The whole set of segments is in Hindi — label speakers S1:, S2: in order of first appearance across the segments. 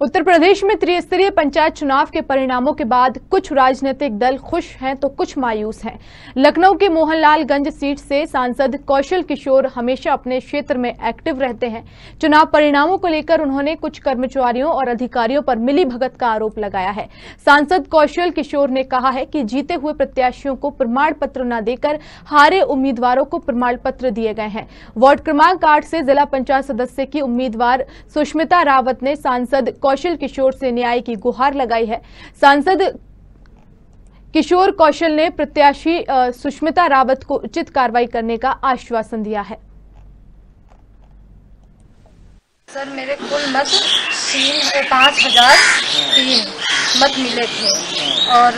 S1: उत्तर प्रदेश में त्रिस्तरीय पंचायत चुनाव के परिणामों के बाद कुछ राजनीतिक दल खुश हैं तो कुछ मायूस हैं। लखनऊ के मोहनलालगंज सीट से सांसद कौशल किशोर हमेशा अपने क्षेत्र में एक्टिव रहते हैं। चुनाव परिणामों को लेकर उन्होंने कुछ कर्मचारियों और अधिकारियों पर मिली भगत का आरोप लगाया है। सांसद कौशल किशोर ने कहा है कि जीते हुए प्रत्याशियों को प्रमाण पत्र न देकर हारे उम्मीदवारों को प्रमाण पत्र दिए गए हैं। वार्ड क्रमांक आठ से जिला पंचायत सदस्य की उम्मीदवार सुष्मिता रावत ने सांसद कौशल किशोर से न्याय की गुहार लगाई है। सांसद किशोर कौशल ने प्रत्याशी सुष्मिता रावत को उचित कार्रवाई करने का आश्वासन दिया है।
S2: सर, मेरे कुल मत तीन पाँच हज़ार तीन मत मिले थे और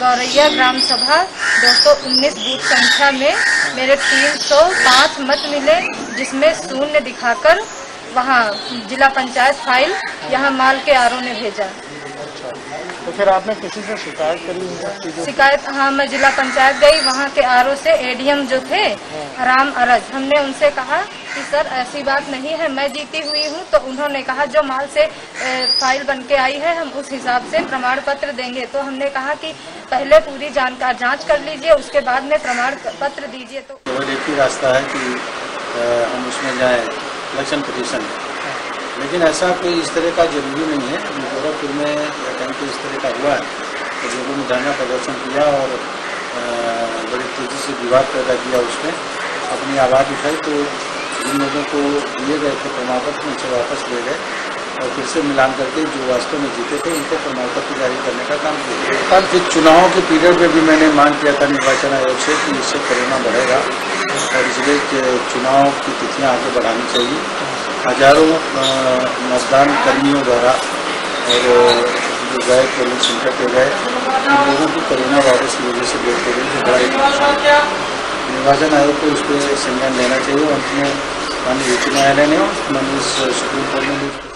S2: गौरैया ग्राम सभा 219 बूथ संख्या में मेरे 305 मत मिले, जिसमें शून्य दिखाकर वहाँ जिला पंचायत फ़ाइल यहाँ माल के आर ने भेजा।
S3: तो फिर आपने किसी से शिकायत करी
S2: शिकायत हाँ मैं जिला पंचायत गई वहाँ के आर से एडीएम जो थे राम अरज हमने उनसे कहा कि सर ऐसी बात नहीं है मैं जीती हुई हूँ। तो उन्होंने कहा जो माल से फ़ाइल बन के आई है हम उस हिसाब से प्रमाण पत्र देंगे। तो हमने कहा कि पहले पूरी जानकार जाँच कर लीजिए उसके बाद में प्रमाण पत्र दीजिए। तो
S4: एक ही रास्ता है कि हम उसमें जाए। इलेक्शन पटिशन लेकिन ऐसा कोई इस तरह का ज़रूरी नहीं है। गोरखपुर में कहीं इस तरह का हुआ है तो लोगों ने धरना प्रदर्शन किया और बड़ी तेज़ी से विवाद पैदा किया उसमें, अपनी आवाज़ उठाई तो जिन लोगों को दिए गए थे प्रमाण पत्र उनसे वापस ले गए और फिर से मिलान करके जो वास्तव में जीते थे, उनको प्रमाण पत्र जारी करने का काम किया। कल फिर चुनावों के पीरियड में भी मैंने मांग किया था, निर्वाचन आयोग से, कि इससे कोरोना बढ़ेगा। और इसलिए चुनाव की तिथियाँ आगे बढ़ानी चाहिए। हज़ारों मतदान कर्मियों द्वारा और जो गए पोलिंग सेंटर पे गए लोगों को कोरोना वायरस की वजह से डेथ हो गई बड़ा निर्वाचन आयोग को इस पर संज्ञान लेना चाहिए। और उसमें माननीय उच्च न्यायालय ने, माननीय सुप्रीम कोर्ट ने